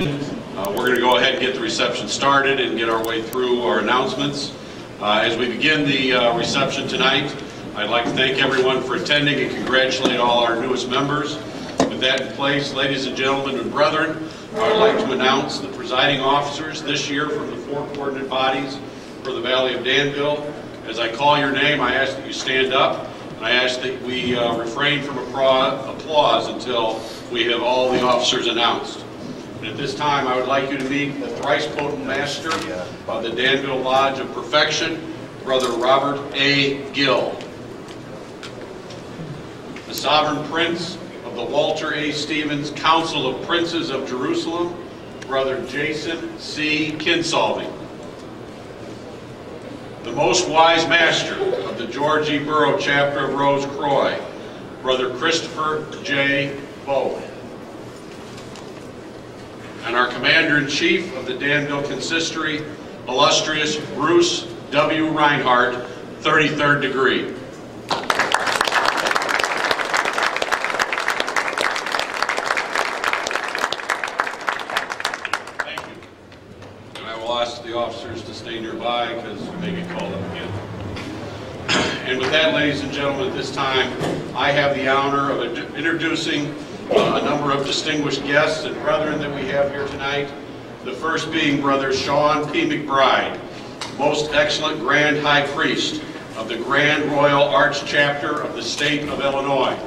Uh, We're going to go ahead and get the reception started and get our way through our announcements. Uh, As we begin the uh, reception tonight, I'd like to thank everyone for attending and congratulate all our newest members. With that in place, ladies and gentlemen and brethren, I'd like to announce the presiding officers this year from the four coordinate bodies for the Valley of Danville. As I call your name, I ask that you stand up, and I ask that we uh, refrain from applause until we have all the officers announced. And at this time, I would like you to meet the thrice potent master of the Danville Lodge of Perfection, Brother Robert A. Gill. The sovereign prince of the Walter A. Stevens Council of Princes of Jerusalem, Brother Jason C. Kinsolving. The most wise master of the George E. Burrow chapter of Rose Croix, Brother Christopher J. Bowe and our Commander-in-Chief of the Danville Consistory, illustrious Bruce W. Reinhardt, 33rd degree. Thank you. And I will ask the officers to stay nearby because may get called up again. And with that, ladies and gentlemen, at this time, I have the honor of introducing Uh, a number of distinguished guests and brethren that we have here tonight. The first being Brother Sean P. McBride, Most Excellent Grand High Priest of the Grand Royal Arch Chapter of the State of Illinois.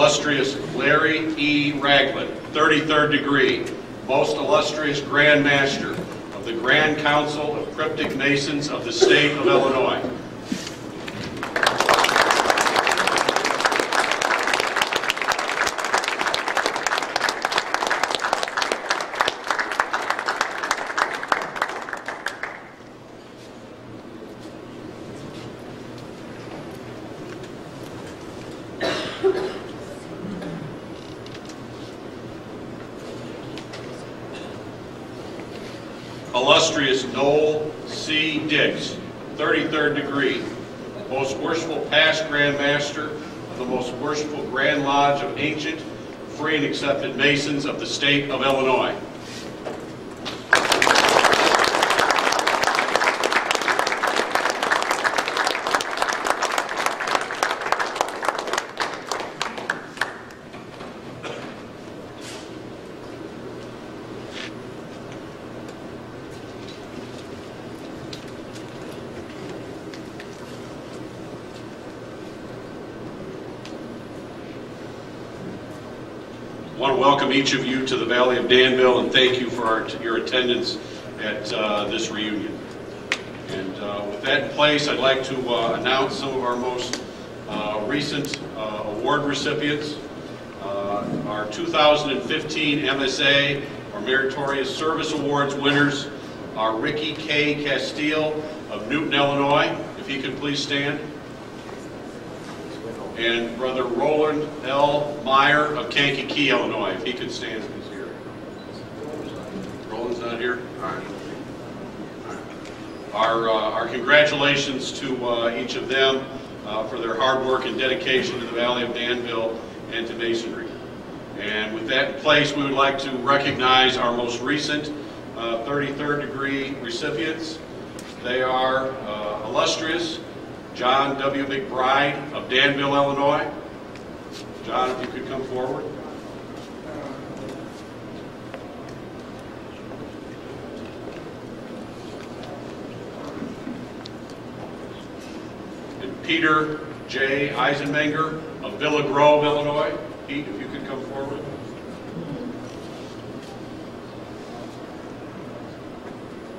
illustrious Larry E. Ragland, 33rd degree, most illustrious Grand Master of the Grand Council of Cryptic Masons of the State of Illinois. Illustrious Noel C. Dix, 33rd degree, most worshipful past Grand Master of the most worshipful Grand Lodge of ancient, free and accepted Masons of the state of Illinois. want to welcome each of you to the Valley of Danville and thank you for our, your attendance at uh, this reunion. And uh, with that in place, I'd like to uh, announce some of our most uh, recent uh, award recipients. Uh, our 2015 MSA, or Meritorious Service Awards winners, are Ricky K. Castile of Newton, Illinois. If he could please stand and Brother Roland L. Meyer of Kankakee, Illinois. If he could stand, he's here. Roland's not here? All right. Our, uh, our congratulations to uh, each of them uh, for their hard work and dedication to the Valley of Danville and to Masonry. And with that in place, we would like to recognize our most recent 33rd uh, degree recipients. They are uh, illustrious John W. McBride of Danville, Illinois. John, if you could come forward. And Peter J. Eisenmenger of Villa Grove, Illinois. Pete, if you could come forward.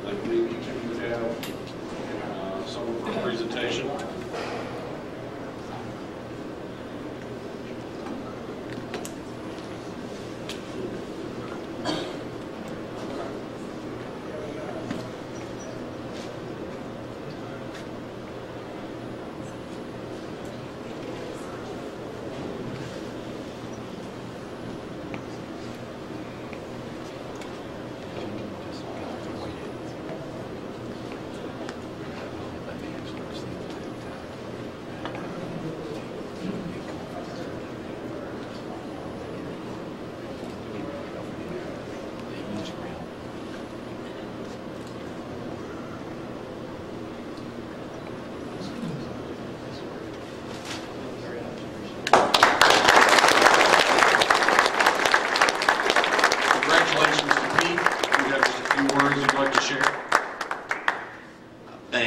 You uh, someone for a presentation.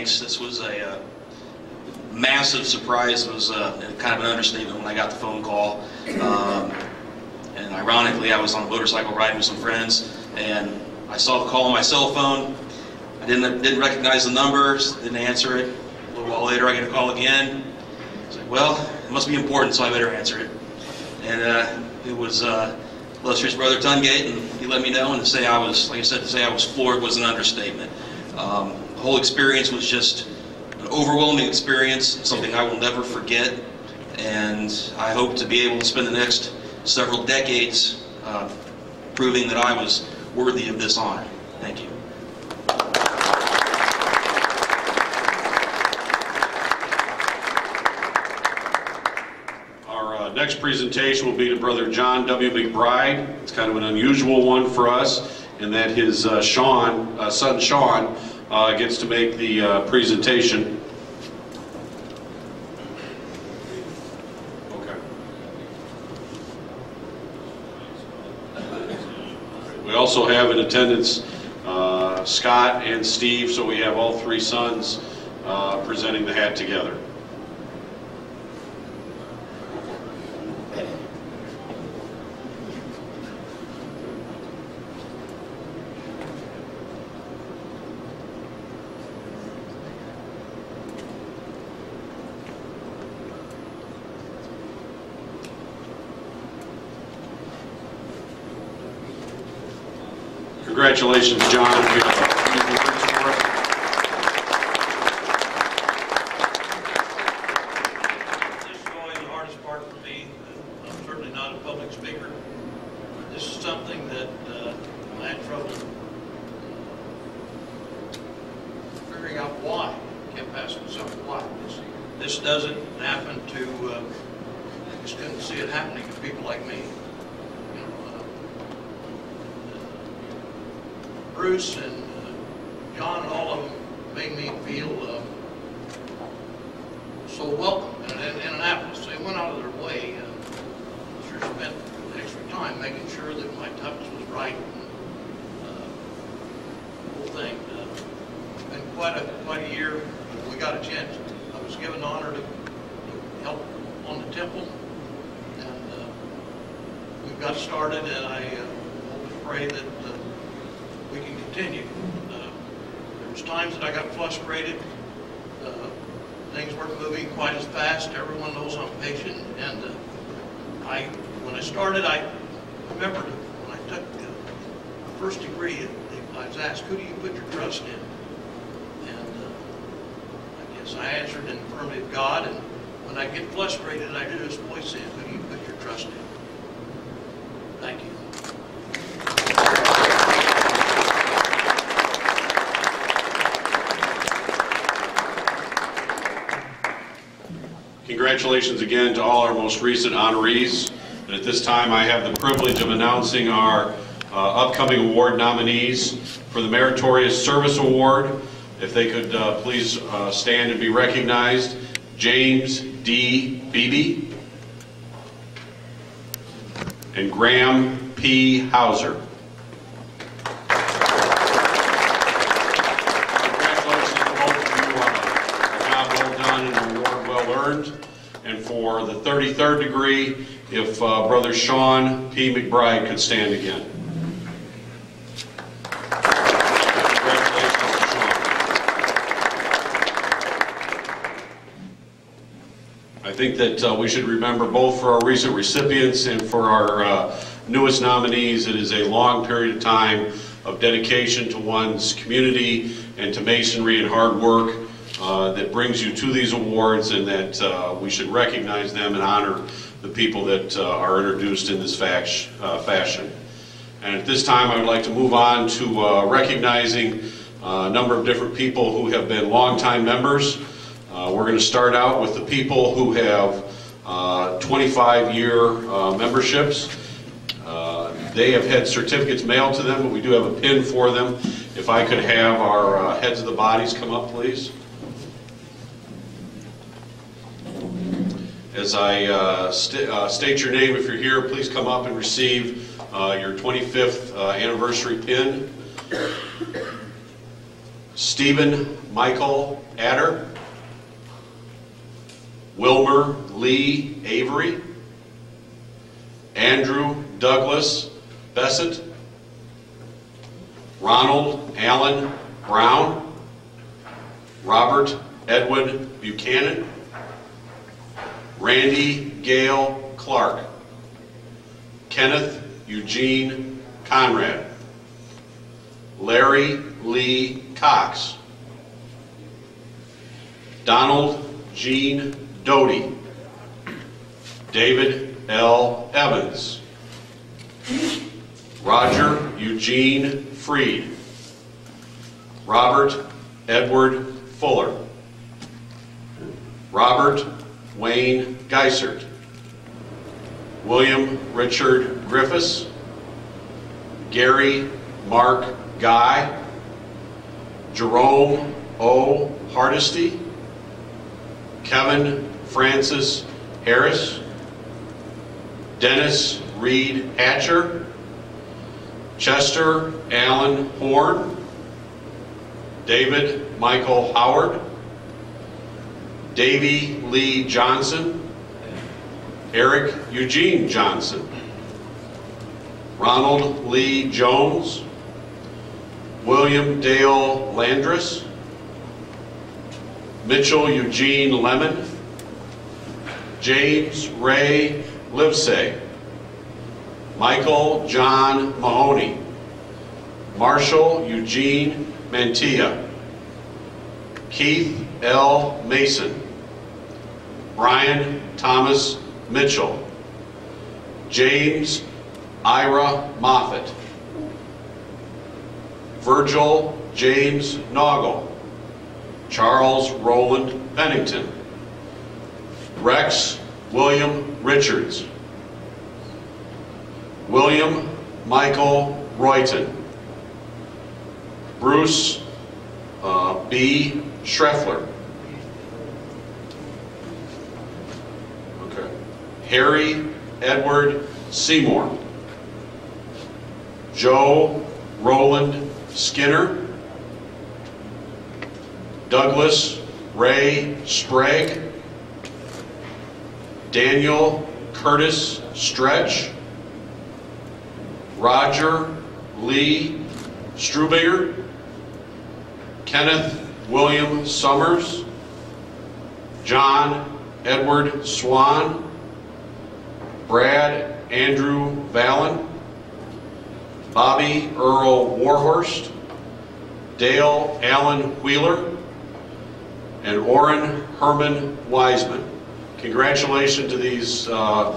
Thanks. This was a uh, massive surprise. It was uh, kind of an understatement when I got the phone call. Um, and ironically, I was on a motorcycle riding with some friends, and I saw the call on my cell phone. I didn't didn't recognize the numbers, didn't answer it. A little while later, I get a call again. I was like, well, it must be important, so I better answer it. And uh, it was uh, illustrious brother Tungate, and he let me know. And to say I was, like I said, to say I was floored was an understatement. Whole experience was just an overwhelming experience, something I will never forget. And I hope to be able to spend the next several decades uh, proving that I was worthy of this honor. Thank you. Our uh, next presentation will be to Brother John W. McBride. It's kind of an unusual one for us in that his uh, Sean, uh, son Sean, uh, gets to make the uh, presentation. Okay. We also have in attendance uh, Scott and Steve, so we have all three sons uh, presenting the hat together. Congratulations, John. This is always the hardest part for me. I'm certainly not a public speaker. This is something that uh, I had trouble figuring out why. I kept asking myself why. This, this doesn't happen to, uh, I just couldn't see it happening to people like me. You know, uh, Bruce and uh, John and all of them made me feel uh, so welcome in, in in Annapolis. They went out of their way, uh, sure spent extra time making sure that my tux was right. and, uh, Whole thing. Uh, It's been quite a, quite a year. We got a chance. I was given the honor to to help on the temple. And uh, we've got started and I uh, hope and pray that uh, we can continue. Uh, There was times that I got frustrated. Uh, Things weren't moving quite as fast. Everyone knows I'm patient. And uh, I, when I started, I remembered when I took uh, my first degree, I was asked, who do you put your trust in? And uh, I guess I answered in the affirmative God. And when I get frustrated, I hear this voice saying, who do you put your trust in? Thank you. Congratulations again to all our most recent honorees. And at this time, I have the privilege of announcing our uh, upcoming award nominees for the Meritorious Service Award. If they could uh, please uh, stand and be recognized. James D. Beebe and Graham P. Hauser. Congratulations to both of you on a job well done and an award well earned. And 33rd degree, if uh, Brother Sean P. McBride could stand again. I think that uh, we should remember both for our recent recipients and for our uh, newest nominees, it is a long period of time of dedication to one's community and to masonry and hard work uh, that brings you to these awards and that uh, we should recognize them and honor the people that uh, are introduced in this uh, fashion. And at this time, I would like to move on to uh, recognizing a number of different people who have been longtime members. We're going to start out with the people who have 25-year memberships. They have had certificates mailed to them, but we do have a pin for them. If I could have our uh, heads of the bodies come up, please. As I uh, sta- uh, state your name, if you're here, please come up and receive uh, your 25th uh, anniversary pin. Stephen Michael Adder. Wilmer Lee Avery. Andrew Douglas Bessett. Ronald Allen Brown. Robert Edwin Buchanan. Randy Gale Clark. Kenneth Eugene Conrad. Larry Lee Cox. Donald Gene Doty. David L. Evans. Roger Eugene Freed. Robert Edward Fuller. Robert Wayne Geisert. William Richard Griffiths. Gary Mark Guy. Jerome O. Hardesty. Kevin Francis Harris. Dennis Reed Hatcher. Chester Allen Horn. David Michael Howard. Davy Lee Johnson. Eric Eugene Johnson. Ronald Lee Jones. William Dale Landris. Mitchell Eugene Lemon. James Ray Livesay. Michael John Mahoney. Marshall Eugene Mantilla. Keith L. Mason. Brian Thomas Mitchell. James Ira Moffett. Virgil James Noggle. Charles Roland Pennington. Rex William Richards. William Michael Royton. Bruce uh, B. Schreffler. Okay. Harry Edward Seymour. Joe Roland Skinner. Douglas Ray Sprague. Daniel Curtis Stretch. Roger Lee Strubinger. Kenneth William Summers. John Edward Swan. Brad Andrew Vallon. Bobby Earl Warhorst. Dale Allen Wheeler. And Orrin Herman Wiseman. Congratulations to these uh,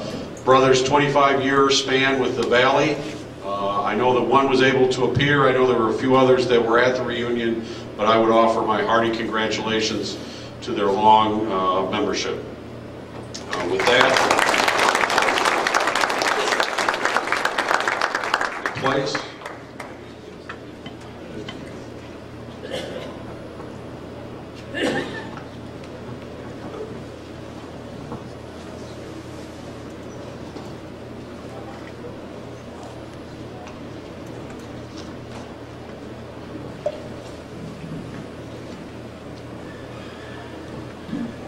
brothers' 25-year span with the Valley. Uh, I know that one was able to appear. I know there were a few others that were at the reunion, but I would offer my hearty congratulations to their long uh, membership. Uh, With that, place.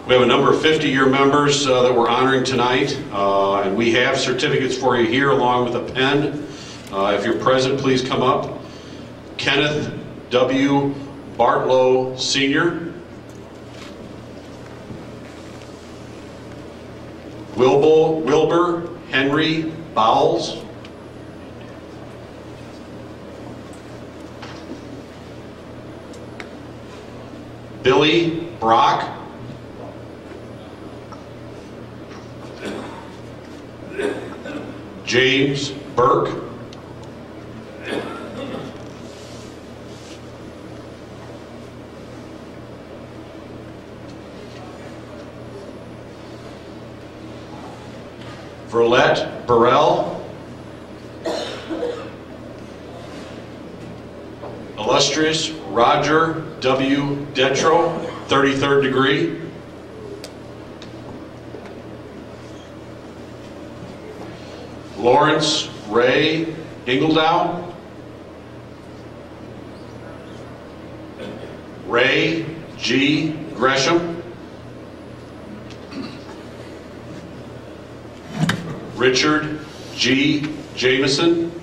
We have a number of 50-year members uh, that we're honoring tonight, uh, and we have certificates for you here along with a pen. Uh, If you're present, please come up. Kenneth W. Bartlow Sr. Wilbur, Wilbur Henry Bowles. Billy Brock. James Burke. Verlette Burrell. Illustrious Roger W. Detro, 33rd degree. Lawrence Ray Ingledow. Ray G. Gresham. Richard G. Jameson.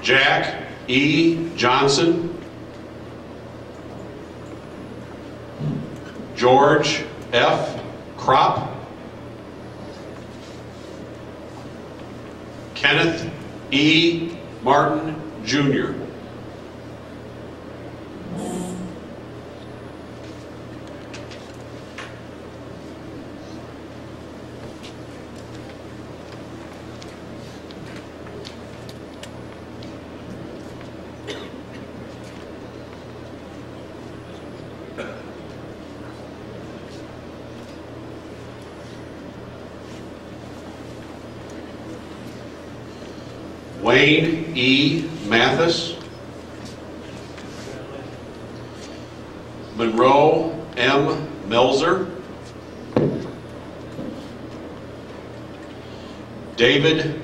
Jack E. Johnson. George F. Crop. Kenneth E. Martin Jr. Wayne E. Mathis. Monroe M. Melzer. David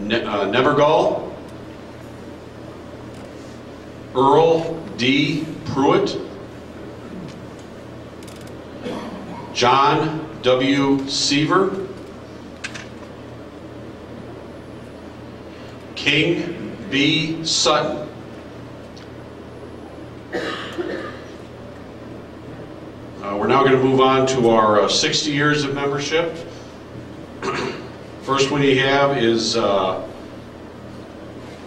Ne- uh, Nevergall. Earl D. Pruitt. John W. Seaver. King B. Sutton. Uh, We're now going to move on to our uh, 60 years of membership. First one you have is uh,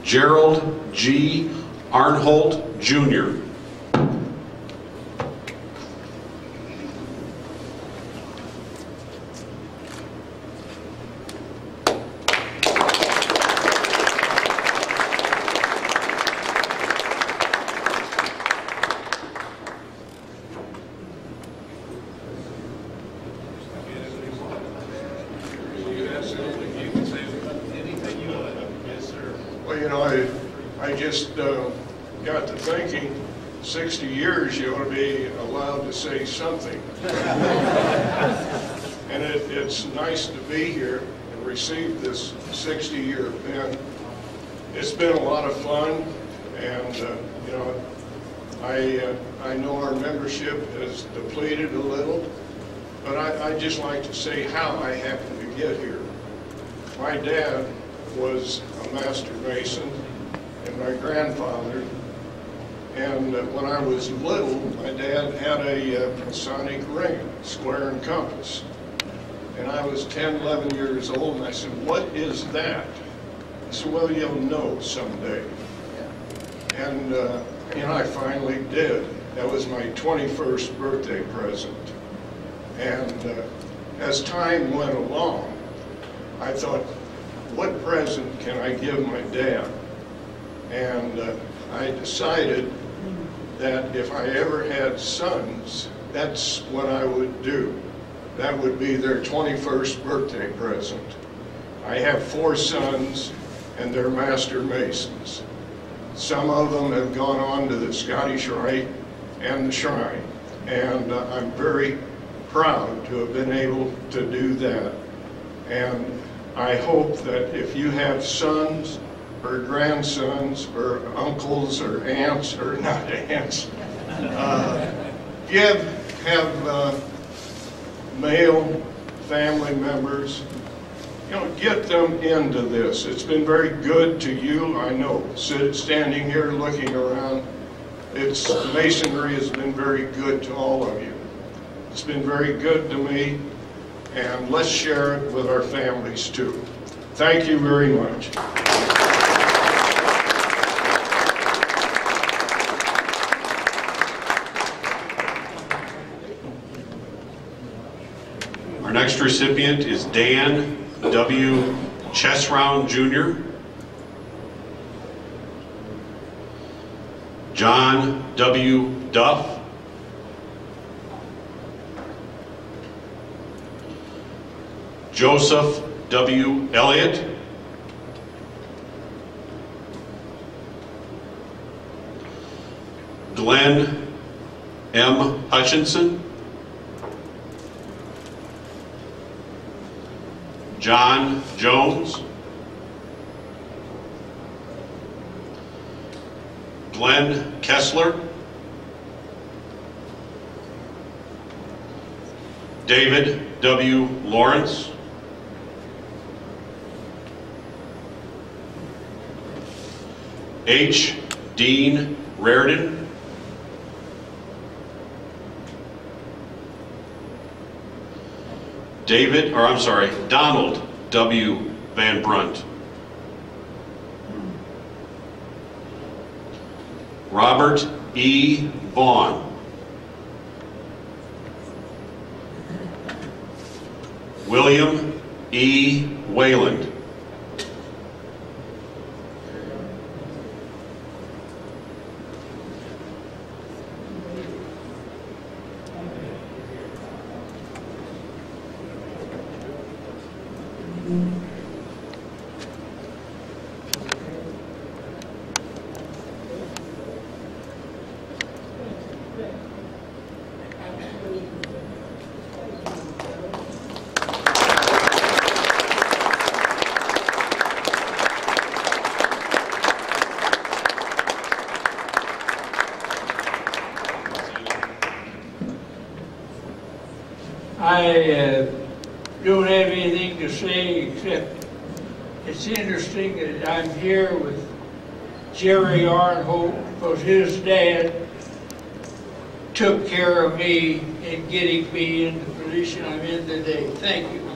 Gerald G. Arnholt Jr. Well, you know, I, I just uh, got to thinking, 60 years, you ought to be allowed to say something. And it, it's nice to be here and receive this 60-year pin. It's been a lot of fun, and, uh, you know, I, uh, I know our membership has depleted a little, but I, I'd just like to say how I happened to get here. My dad was a master mason, and my grandfather. And uh, when I was little, my dad had a uh, ring, square and compass. And I was 10, 11 years old, and I said, what is that? He said, well, you'll know someday. And, uh, know, I finally did. That was my 21st birthday present. And uh, as time went along, I thought, what present can I give my dad? And uh, I decided that if I ever had sons, that's what I would do. That would be their 21st birthday present. I have four sons, and they're master masons. Some of them have gone on to the Scottish Rite and the Shrine, and uh, I'm very proud to have been able to do that. And I hope that if you have sons or grandsons or uncles or aunts, or not aunts, uh, have, have uh, male family members, you know, get them into this. It's been very good to you, I know. Sit, standing here looking around, it's, masonry has been very good to all of you. It's been very good to me, and let's share it with our families too. Thank you very much. Our next recipient is Dan W. Chessround Jr. John W. Duff. Joseph W. Elliott. Glenn M. Hutchinson. John Jones. Glenn Kessler. David W. Lawrence. H. Dean Raridan. David, or I'm sorry, Donald W. Van Brunt. Robert E. Vaughn. William E. Wayland. I uh, don't have anything to say except it's interesting that I'm here with Jerry Arnholt because his dad took care of me in getting me in the position I'm in today. Thank you.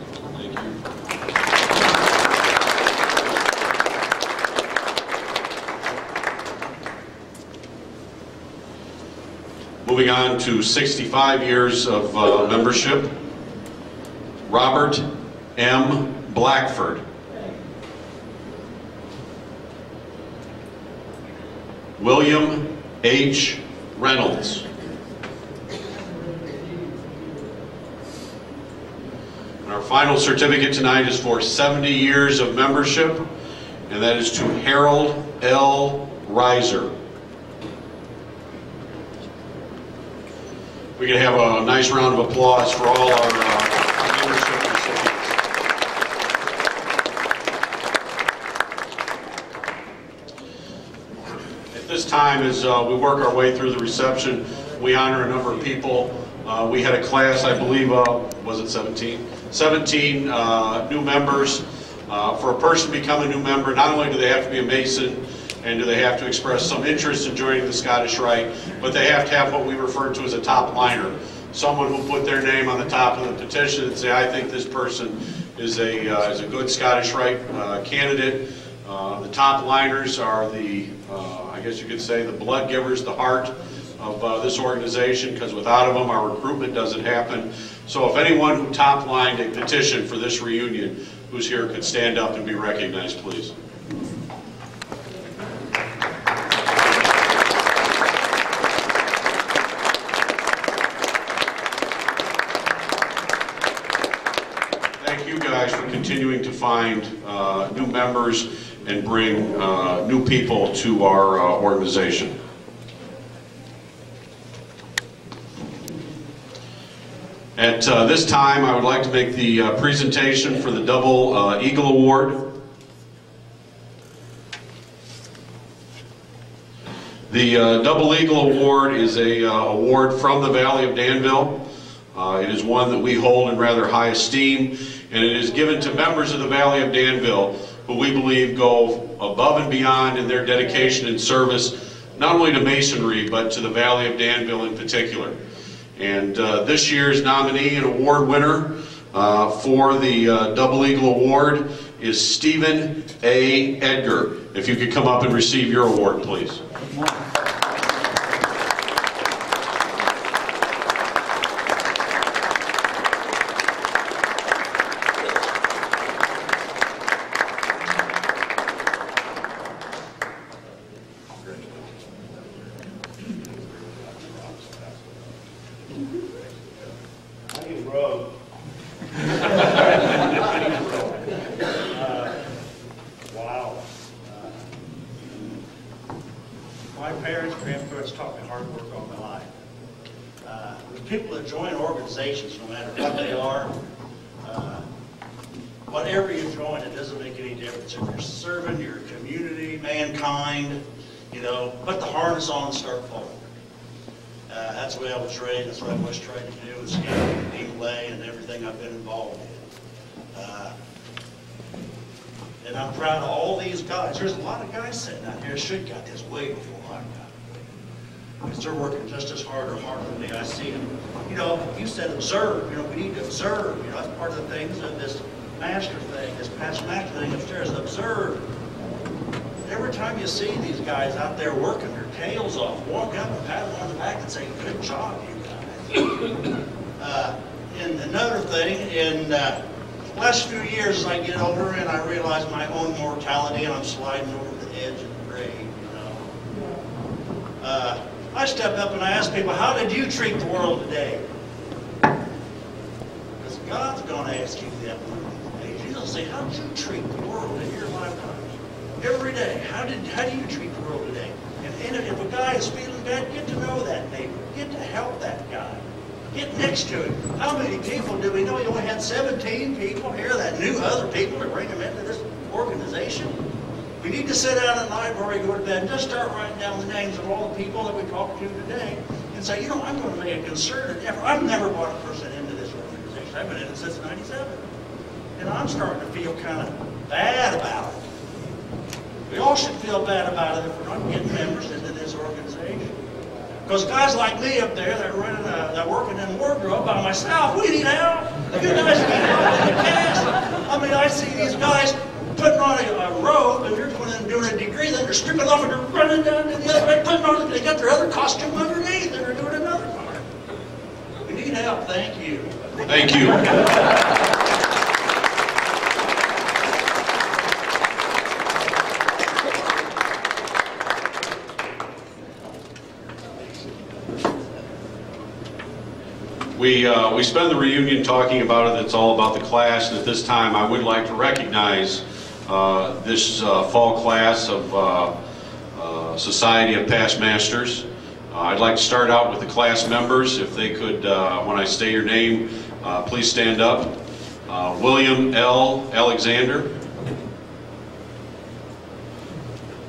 Moving on to 65 years of uh, membership, Robert M. Blackford. William H. Reynolds. And our final certificate tonight is for 70 years of membership, and that is to Harold L. Reiser. We can have a nice round of applause for all our uh, membership recipients. At this time, as uh, we work our way through the reception, we honor a number of people. Uh, We had a class, I believe, was it 17? 17 uh, new members. Uh, For a person to become a new member, not only do they have to be a Mason, and do they have to express some interest in joining the Scottish Rite, but they have to have what we refer to as a top liner. Someone who put their name on the top of the petition and say, I think this person is a, uh, is a good Scottish Rite uh, candidate. Uh, The top liners are the, uh, I guess you could say, the blood givers, the heart of uh, this organization, because without them, our recruitment doesn't happen. So if anyone who top lined a petition for this reunion who's here could stand up and be recognized, please. Thank you guys for continuing to find uh, new members and bring uh, new people to our uh, organization. At uh, this time, I would like to make the uh, presentation for the Double uh, Eagle Award. The Double Eagle Award is a award from the Valley of Danville. It is one that we hold in rather high esteem, and it is given to members of the Valley of Danville who we believe go above and beyond in their dedication and service, not only to Masonry, but to the Valley of Danville in particular. And uh, this year's nominee and award winner uh, for the uh, Double Eagle Award is Stephen A. Edgar. If you could come up and receive your award, please. I can row. Uh, Wow. Uh, My parents, grandparents taught me hard work all my life. Uh, The people that join organizations, no matter what they are, uh, whatever you join, it doesn't make any difference. If you're serving your community, mankind, You know, put the harness on and start forward. Uh, that's the way I was raised, that's what I've always tried to do, is scout and team play and everything I've been involved in. Uh, And I'm proud of all these guys. There's a lot of guys sitting out here should got this way before I got it. Because they're working just as hard or harder than me. I see them. You know, you said observe, you know, we need to observe. You know, that's part of the things of this master thing, this past master thing upstairs, observe. Every time you see these guys out there working their tails off, walk up and pat them on the back and say, good job, you guys. Uh, And another thing, in uh, last few years, as I get older and I realize my own mortality and I'm sliding over the edge of the grave, you know. Uh, I step up and I ask people, how did you treat the world today? Because God's going to ask you that one going to say, how did you treat the world in your lifetime? Every day, how did how do you treat the world today? And if a guy is feeling bad, get to know that neighbor. Get to help that guy. Get next to him. How many people do we know? You only had 17 people here that knew other people to bring them into this organization. We need to sit down at night before we go to bed and just start writing down the names of all the people that we talked to today and say, you know, I'm going to make a concerted effort. I've never brought a person into this organization. I've been in it since 97. And I'm starting to feel kind of bad about it. We all should feel bad about it if we're not getting members into this organization. Because guys like me up there that are running, uh, that working in wardrobe by myself, we need help. You guys need help in the cast. I mean, I see these guys putting on a, a robe and you're going doing, doing a degree, then they're stripping off and they're running down to the other way, putting on, they got their other costume underneath and they're doing another part. We need help, thank you. Thank you. We, uh, we spend the reunion talking about it, it's all about the class, and at this time, I would like to recognize uh, this uh, fall class of uh, uh, Society of Past Masters. Uh, I'd like to start out with the class members, if they could, when I say your name, please stand up. William L. Alexander.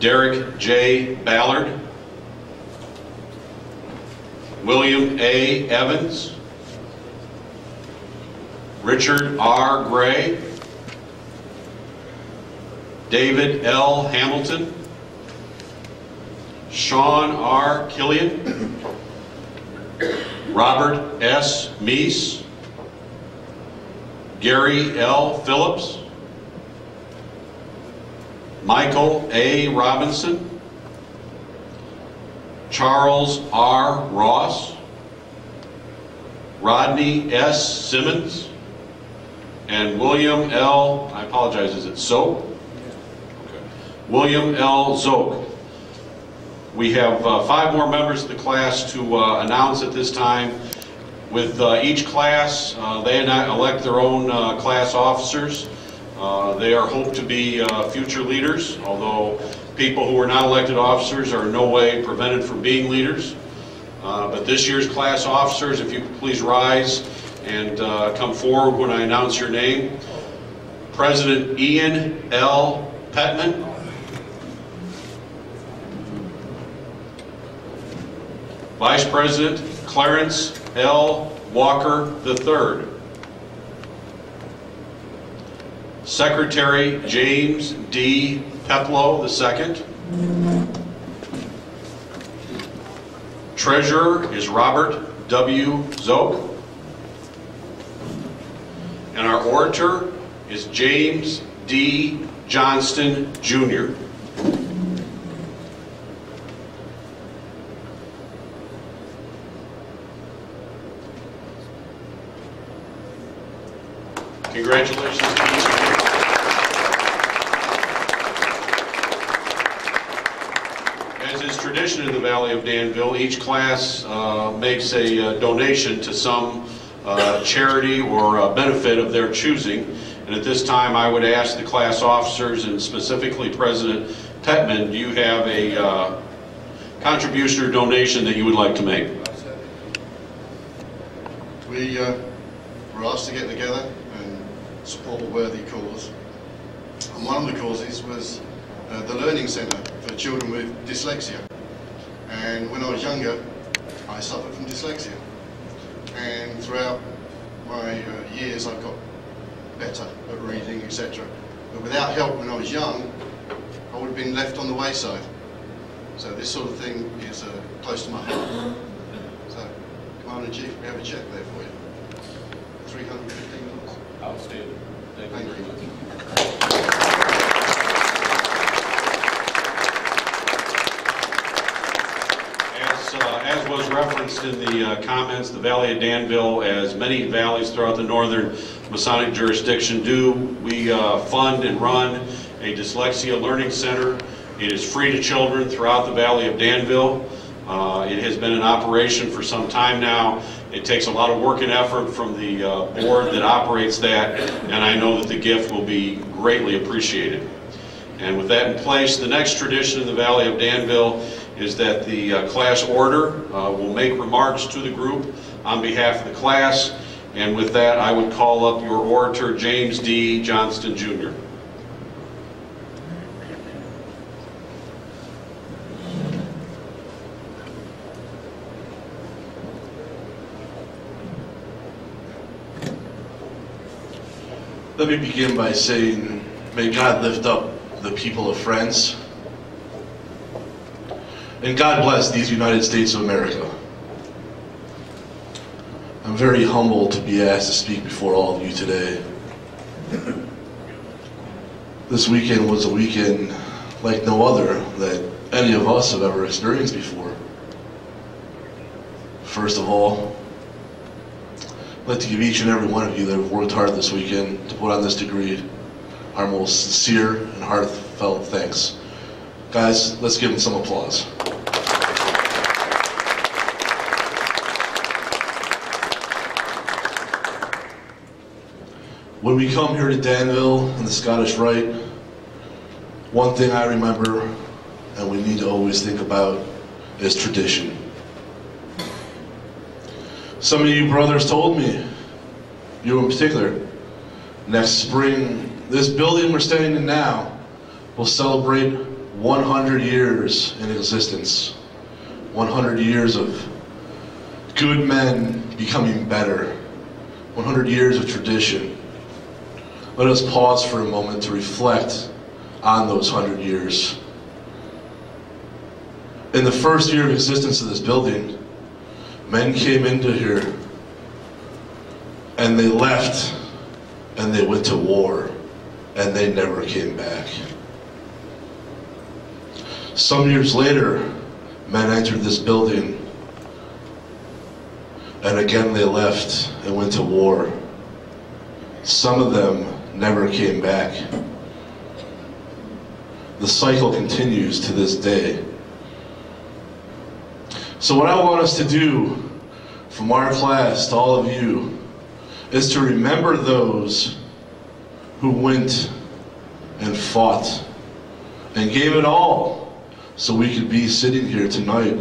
Derek J. Ballard. William A. Evans. Richard R. Gray. David L. Hamilton. Sean R. Killian. Robert S. Meese. Gary L. Phillips. Michael A. Robinson. Charles R. Ross. Rodney S. Simmons. And William L., I apologize, is it Zoke? Okay. William L. Zoke. We have uh, five more members of the class to uh, announce at this time. With uh, each class, uh, they elect their own uh, class officers. Uh, They are hoped to be future leaders, although people who are not elected officers are in no way prevented from being leaders. But this year's class officers, if you could please rise and uh, come forward when I announce your name. President Ian L. Petman. Vice President Clarence L. Walker III. Secretary James D. Peplow II. Treasurer is Robert W. Zook. And our orator is James D. Johnston Jr. Congratulations. As is tradition in the Valley of Danville, each class uh, makes a uh, donation to some charity or uh, benefit of their choosing. And at this time, I would ask the class officers and specifically President Petman, do you have a uh, contribution or donation that you would like to make? We uh, were asked to get together and support a worthy cause. And one of the causes was uh, the Learning Centre for children with dyslexia. And when I was younger, I suffered from dyslexia. And throughout my uh, years, I've got better at reading, etc. But without help when I was young, I would have been left on the wayside. So this sort of thing is uh, close to my heart. So, Commander Chief, we have a check there for you. $315. Outstanding. Thank Thank you. much. As, uh, as was referenced in the uh, comments, the Valley of Danville, as many valleys throughout the northern Masonic jurisdiction do, we uh, fund and run a dyslexia learning center. It is free to children throughout the Valley of Danville. Uh, It has been in operation for some time now. It takes a lot of work and effort from the uh, board that operates that, and I know that the gift will be greatly appreciated. And with that in place, the next tradition in the Valley of Danville is that the uh, class order uh, will make remarks to the group on behalf of the class. And with that, I would call up your orator, James D. Johnston Jr. Let me begin by saying, may God lift up the people of France. And God bless these United States of America. I'm very humbled to be asked to speak before all of you today. This weekend was a weekend like no other that any of us have ever experienced before. First of all, I'd like to give each and every one of you that have worked hard this weekend to put on this degree our most sincere and heartfelt thanks. Guys, let's give them some applause. When we come here to Danville and the Scottish Rite, one thing I remember and we need to always think about is tradition. Some of you brothers told me, you in particular, next spring, this building we're standing in now will celebrate 100 years in existence. 100 years of good men becoming better. 100 years of tradition. Let us pause for a moment to reflect on those 100 years. In the first year of existence of this building, men came into here and they left and they went to war and they never came back. Some years later, men entered this building and again they left and went to war. Some of them never came back. The cycle continues to this day. So what I want us to do from our class to all of you is to remember those who went and fought and gave it all so we could be sitting here tonight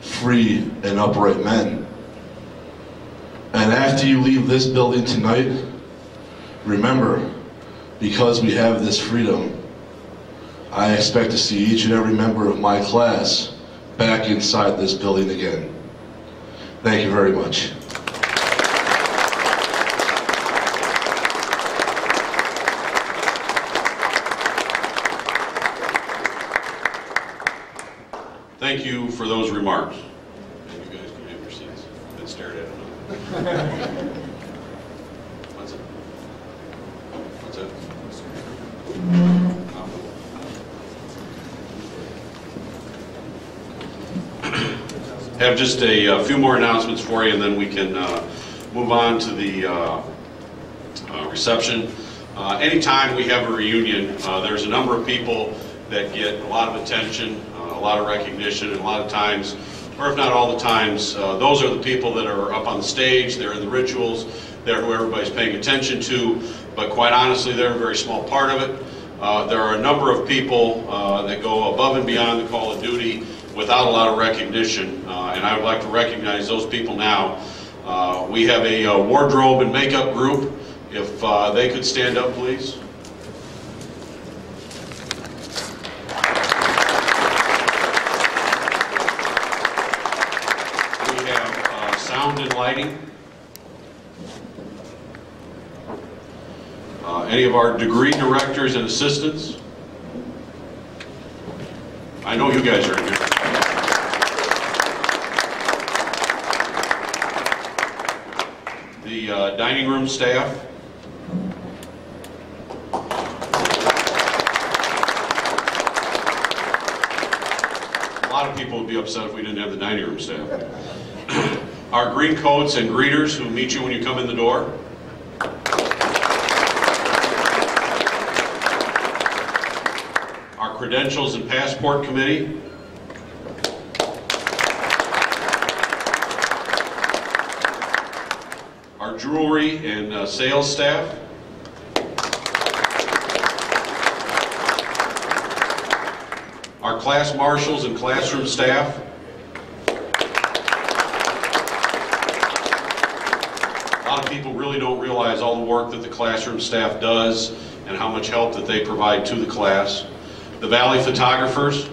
free and upright men. And after you leave this building tonight, remember, because we have this freedom, I expect to see each and every member of my class back inside this building again. Thank you very much. Thank you for those remarks. And you guys can have your seats. Been stared at enough. What's it? What's it? Have just a uh, few more announcements for you, and then we can uh, move on to the uh, reception. Anytime we have a reunion, there's a number of people that get a lot of attention, a lot of recognition, and a lot of times, or if not all the times, uh, those are the people that are up on the stage, they're in the rituals, they're who everybody's paying attention to, but quite honestly, they're a very small part of it. Uh, There are a number of people uh, that go above and beyond the call of duty without a lot of recognition, uh, and I would like to recognize those people now. Uh, we have a, a, wardrobe and makeup group. If uh, they could stand up, please. We have uh, sound and lighting. Uh, any of our degree directors and assistants. I know you guys are in here. Uh, dining room staff. A lot of people would be upset if we didn't have the dining room staff. Our green coats and greeters who meet you when you come in the door. Our credentials and passport committee. Jewelry and uh, sales staff. Our class marshals and classroom staff. A lot of people really don't realize all the work that the classroom staff does and how much help that they provide to the class. The Valley photographers.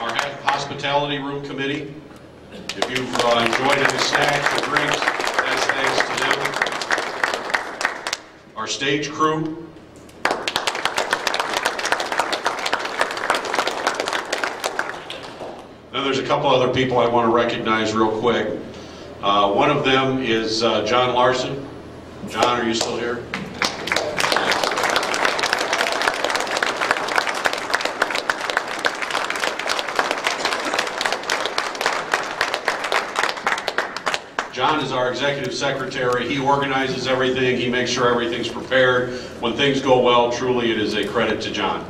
Our hospitality room committee. If you've uh, enjoyed any snacks or drinks, that's thanks to them. Our stage crew. Then there's a couple other people I want to recognize real quick. Uh, One of them is uh, John Larson. John, are you still here? Is our executive secretary. He organizes everything. He makes sure everything's prepared. When things go well, truly it is a credit to John.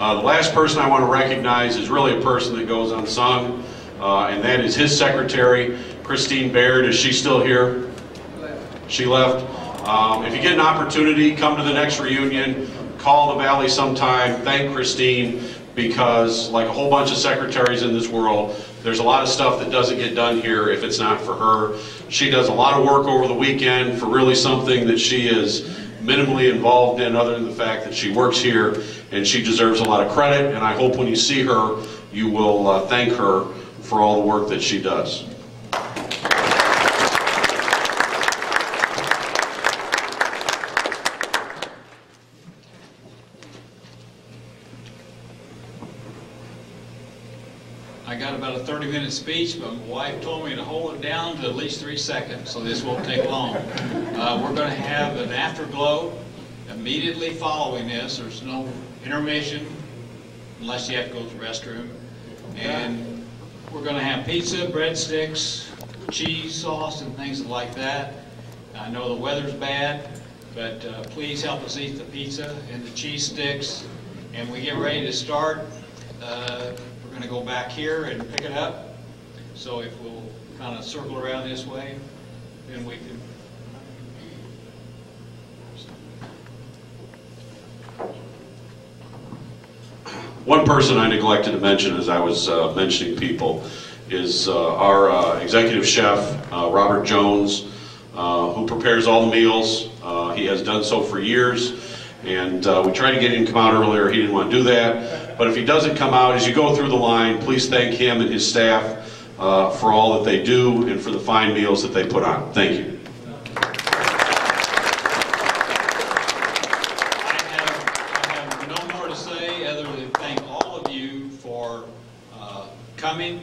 Uh, the last person I want to recognize is really a person that goes unsung, uh, and that is his secretary, Christine Baird. Is she still here? She left. Um, if you get an opportunity, come to the next reunion, call the Valley sometime, thank Christine, because like a whole bunch of secretaries in this world, there's a lot of stuff that doesn't get done here if it's not for her. She does a lot of work over the weekend for really something that she is minimally involved in other than the fact that she works here and she deserves a lot of credit and I hope when you see her you will uh, thank her for all the work that she does. 40-minute speech, but my wife told me to hold it down to at least three seconds, so this won't take long. Uh, we're going to have an afterglow immediately following this. There's no intermission unless you have to go to the restroom. And we're going to have pizza, breadsticks, cheese sauce, and things like that. I know the weather's bad, but uh, please help us eat the pizza and the cheese sticks. And we get ready to start. Uh, going to go back here and pick it up. So if we'll kind of circle around this way, then we can. One person I neglected to mention as I was uh, mentioning people is uh, our uh, executive chef, uh, Robert Jones, uh, who prepares all the meals. Uh, He has done so for years, and we tried to get him to come out earlier. He didn't want to do that. But if he doesn't come out, as you go through the line, please thank him and his staff uh, for all that they do and for the fine meals that they put on. Thank you. I have, no more to say other than thank all of you for uh, coming.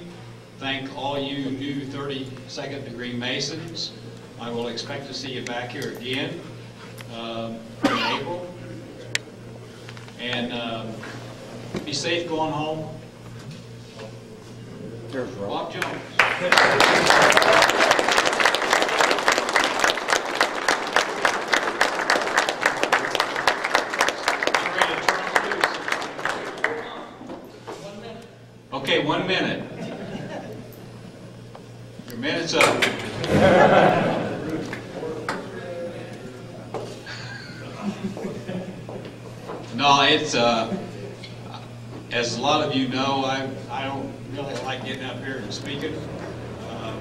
Thank all you new 32nd degree Masons. I will expect to see you back here again um, in April. And um, be safe going home. There's Rob Jones. Okay, one minute. Your minute's up. No, it's, uh, as a lot of you know, I, I don't really like getting up here and speaking. Um,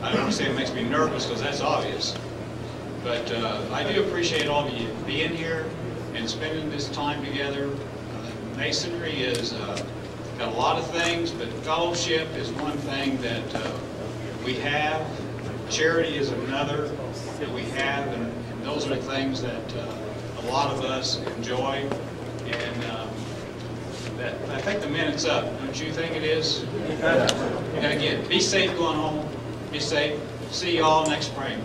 I don't want to say it makes me nervous, because that's obvious. But uh, I do appreciate all of you being here and spending this time together. Uh, Masonry is uh, got a lot of things, but fellowship is one thing that uh, we have. Charity is another that we have, and and those are things that uh, a lot of us enjoy. And I think the minute's up, don't you think it is? And again, be safe going home, be safe. See you all next spring.